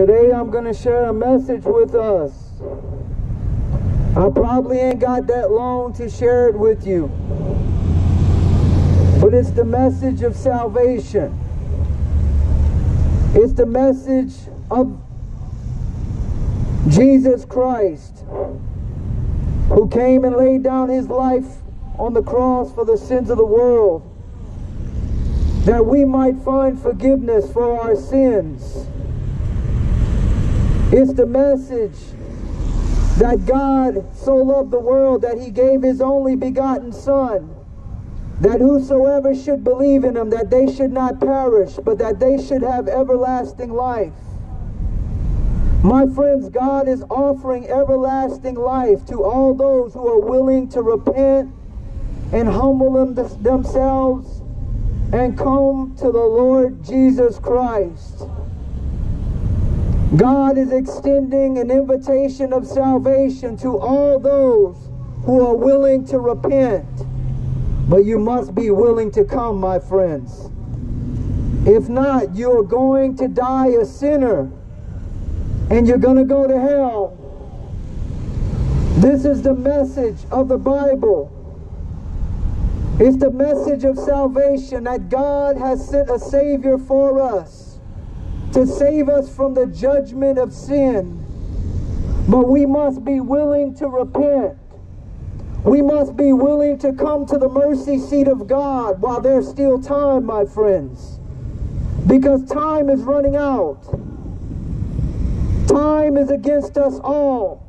Today I'm going to share a message with us. I probably ain't got that long to share it with you. But it's the message of salvation. It's the message of Jesus Christ who came and laid down his life on the cross for the sins of the world that we might find forgiveness for our sins. It's the message that God so loved the world that he gave his only begotten Son, that whosoever should believe in him, that they should not perish, but that they should have everlasting life. My friends, God is offering everlasting life to all those who are willing to repent and humble them, themselves and come to the Lord Jesus Christ. God is extending an invitation of salvation to all those who are willing to repent. But you must be willing to come, my friends. If not, you're going to die a sinner and you're going to go to hell. This is the message of the Bible. It's the message of salvation that God has sent a Savior for us to save us from the judgment of sin. But we must be willing to repent. We must be willing to come to the mercy seat of God while there's still time, my friends. Because time is running out. Time is against us all.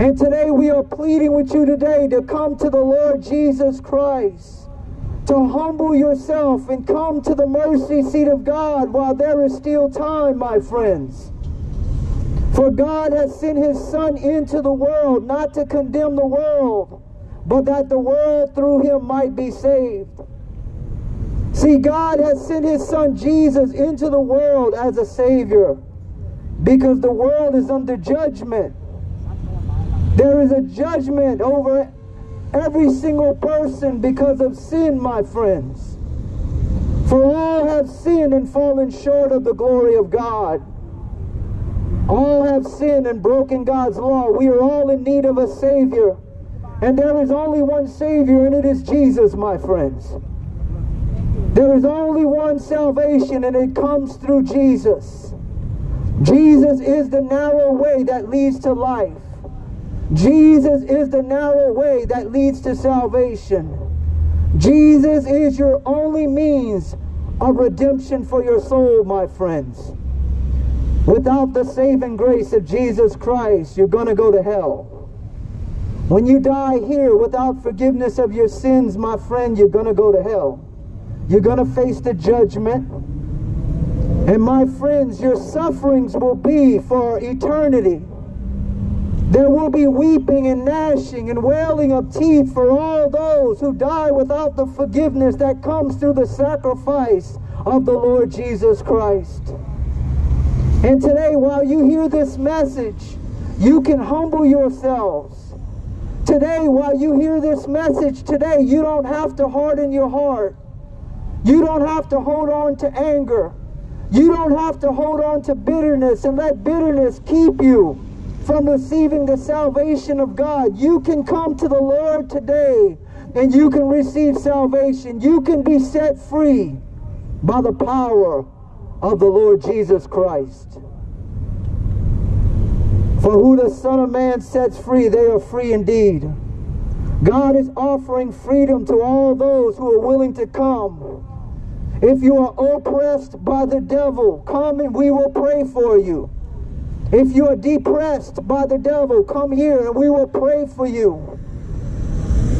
And today we are pleading with you today to come to the Lord Jesus Christ, to humble yourself and come to the mercy seat of God while there is still time, my friends. For God has sent his Son into the world not to condemn the world, but that the world through him might be saved. See, God has sent his Son Jesus into the world as a Savior because the world is under judgment. There is a judgment over every single person because of sin, my friends. For all have sinned and fallen short of the glory of God. All have sinned and broken God's law. We are all in need of a Savior. And there is only one Savior, and it is Jesus, my friends. There is only one salvation, and it comes through Jesus. Jesus is the narrow way that leads to life. Jesus is the narrow way that leads to salvation. Jesus is your only means of redemption for your soul, my friends. Without the saving grace of Jesus Christ, you're going to go to hell. When you die here without forgiveness of your sins, my friend, you're going to go to hell. You're going to face the judgment. And my friends, your sufferings will be for eternity. There will be weeping and gnashing and wailing of teeth for all those who die without the forgiveness that comes through the sacrifice of the Lord Jesus Christ. And today, while you hear this message, you can humble yourselves. Today, while you hear this message today, you don't have to harden your heart. You don't have to hold on to anger. You don't have to hold on to bitterness and let bitterness keep you from receiving the salvation of God. You can come to the Lord today and you can receive salvation. You can be set free by the power of the Lord Jesus Christ. For who the Son of Man sets free, they are free indeed. God is offering freedom to all those who are willing to come. If you are oppressed by the devil, come and we will pray for you. If you are depressed by the devil, come here and we will pray for you.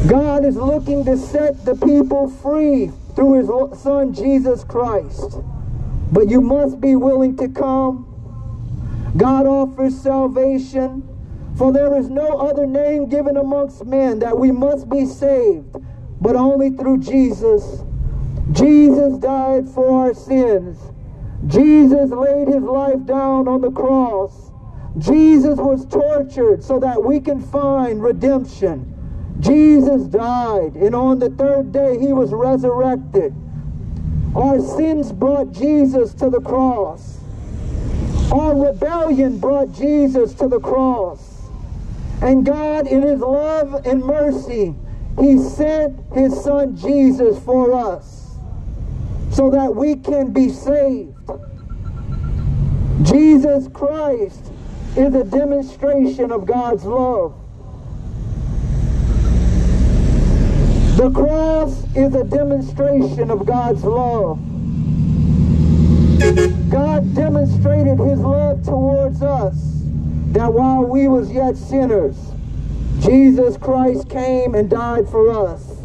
God is looking to set the people free through his son Jesus Christ. But you must be willing to come. God offers salvation, for there is no other name given amongst men that we must be saved, but only through Jesus. Jesus died for our sins. Jesus laid his life down on the cross. Jesus was tortured so that we can find redemption. Jesus died, and on the third day he was resurrected. Our sins brought Jesus to the cross. Our rebellion brought Jesus to the cross. And God, in His love and mercy, He sent His Son Jesus for us so that we can be saved. Jesus Christ is a demonstration of God's love. The cross is a demonstration of God's love. God demonstrated his love towards us that while we was yet sinners, Jesus Christ came and died for us.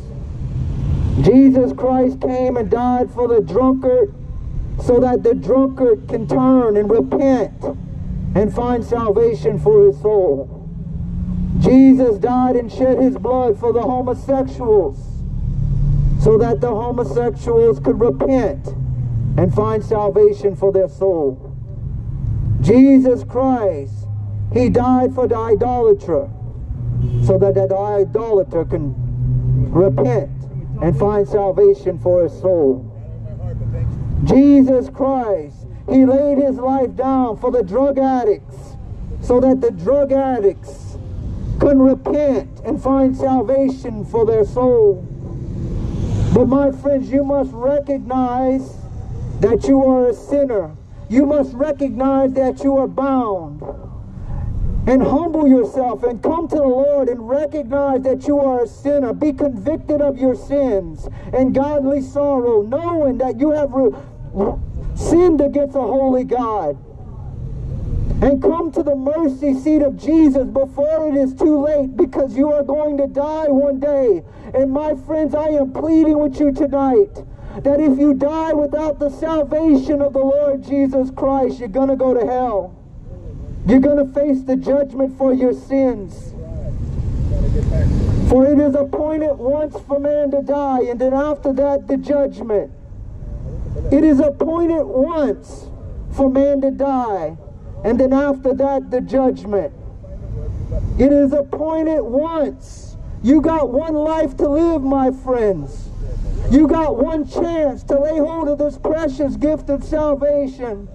Jesus Christ came and died for the drunkard so that the drunkard can turn and repent and find salvation for his soul. Jesus died and shed his blood for the homosexuals so that the homosexuals could repent and find salvation for their soul. Jesus Christ, he died for the idolater so that that idolater can repent and find salvation for his soul. Jesus Christ, he laid his life down for the drug addicts so that the drug addicts could repent and find salvation for their soul. But my friends, you must recognize that you are a sinner. You must recognize that you are bound. And humble yourself and come to the Lord and recognize that you are a sinner. Be convicted of your sins and godly sorrow, knowing that you have sinned against a holy God. And come to the mercy seat of Jesus before it is too late because you are going to die one day. And my friends, I am pleading with you tonight that if you die without the salvation of the Lord Jesus Christ, you're going to go to hell. You're going to face the judgment for your sins. For it is appointed once for man to die, and then after that, the judgment. It is appointed once for man to die, and then after that, the judgment. It is appointed once. You got one life to live, my friends. You got one chance to lay hold of this precious gift of salvation.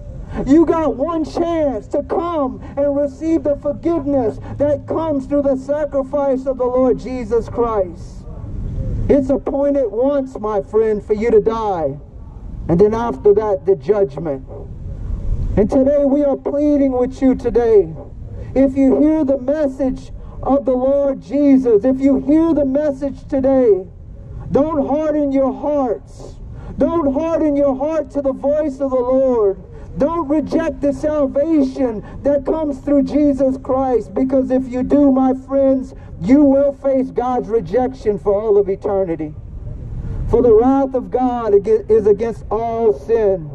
You got one chance to come and receive the forgiveness that comes through the sacrifice of the Lord Jesus Christ. It's appointed once, my friend, for you to die. And then after that, the judgment. And today we are pleading with you today. If you hear the message of the Lord Jesus, if you hear the message today, don't harden your hearts. Don't harden your heart to the voice of the Lord. Don't reject the salvation that comes through Jesus Christ because if you do, my friends, you will face God's rejection for all of eternity. For the wrath of God is against all sin.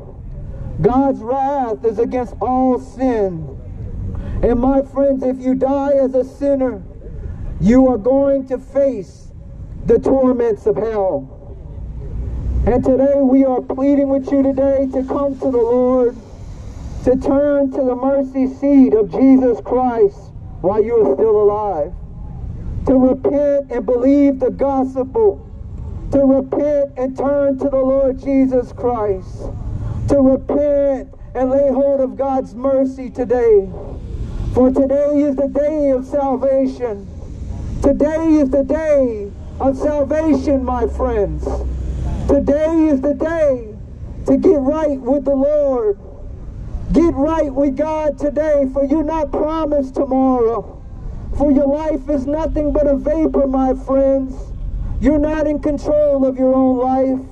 God's wrath is against all sin. And my friends, if you die as a sinner, you are going to face the torments of hell. And today we are pleading with you today to come to the Lord, to turn to the mercy seat of Jesus Christ while you are still alive, to repent and believe the gospel, to repent and turn to the Lord Jesus Christ, to repent and lay hold of God's mercy today. For today is the day of salvation. Today is the day of salvation, my friends. Today is the day to get right with the Lord. Get right with God today, for you're not promised tomorrow. For your life is nothing but a vapor, my friends. You're not in control of your own life.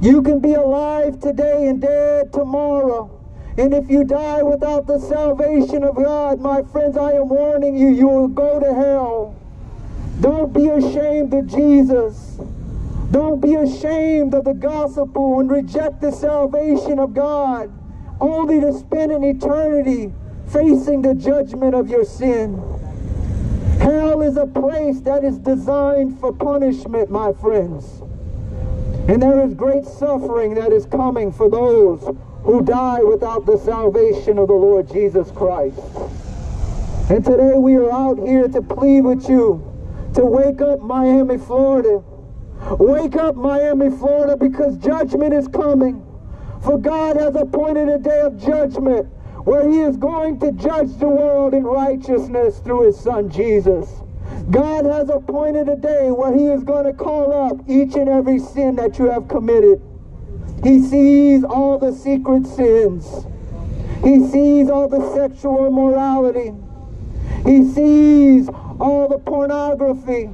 You can be alive today and dead tomorrow. And if you die without the salvation of God, my friends, I am warning you, you will go to hell. Don't be ashamed of Jesus. Don't be ashamed of the gospel and reject the salvation of God, only to spend an eternity facing the judgment of your sin. Hell is a place that is designed for punishment, my friends. And there is great suffering that is coming for those who die without the salvation of the Lord Jesus Christ. And today we are out here to plead with you to wake up Miami, Florida. Wake up Miami, Florida because judgment is coming. For God has appointed a day of judgment where he is going to judge the world in righteousness through his son Jesus. God has appointed a day where he is going to call up each and every sin that you have committed. He sees all the secret sins. He sees all the sexual immorality. He sees all the pornography.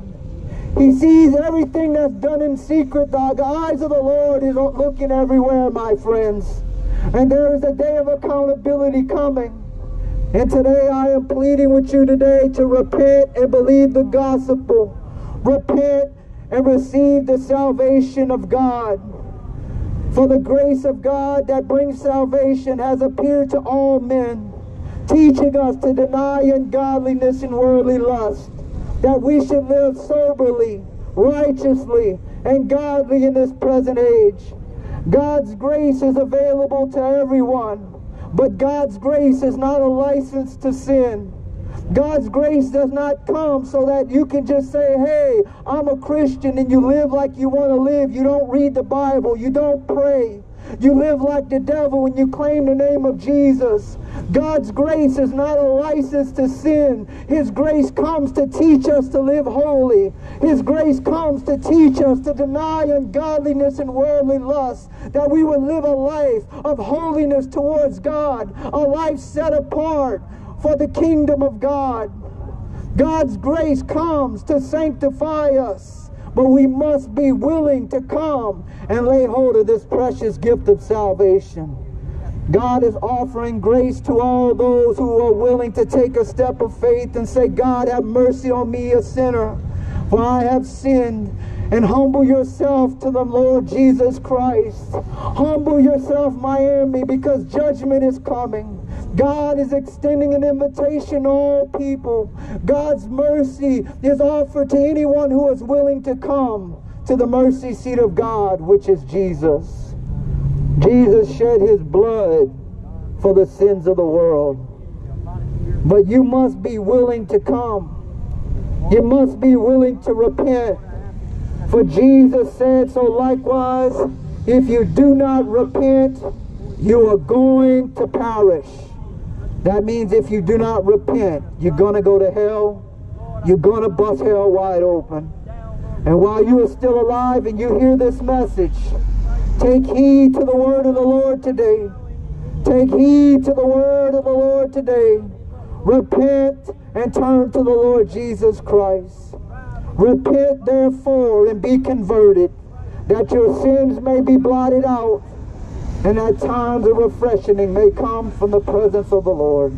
He sees everything that's done in secret. The eyes of the Lord is looking everywhere, my friends. And there is a day of accountability coming. And today I am pleading with you today to repent and believe the gospel. Repent and receive the salvation of God. For the grace of God that brings salvation has appeared to all men, teaching us to deny ungodliness and worldly lust that we should live soberly, righteously, and godly in this present age. God's grace is available to everyone, but God's grace is not a license to sin. God's grace does not come so that you can just say, hey, I'm a Christian and you live like you want to live. You don't read the Bible. You don't pray. You live like the devil when you claim the name of Jesus. God's grace is not a license to sin. His grace comes to teach us to live holy. His grace comes to teach us to deny ungodliness and worldly lust, that we would live a life of holiness towards God, a life set apart for the kingdom of God. God's grace comes to sanctify us, but we must be willing to come and lay hold of this precious gift of salvation. God is offering grace to all those who are willing to take a step of faith and say, God, have mercy on me, a sinner, for I have sinned. And humble yourself to the Lord Jesus Christ. Humble yourself, Miami, because judgment is coming. God is extending an invitation to all people. God's mercy is offered to anyone who is willing to come to the mercy seat of God, which is Jesus. Jesus shed his blood for the sins of the world. But you must be willing to come. You must be willing to repent. For Jesus said, so likewise, if you do not repent, you are going to perish. That means if you do not repent, you're going to go to hell. You're going to bust hell wide open. And while you are still alive and you hear this message, Take heed to the word of the Lord today. Take heed to the word of the Lord today. Repent and turn to the Lord Jesus Christ. Repent therefore and be converted, that your sins may be blotted out, and that times of refreshing may come from the presence of the Lord.